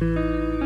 Música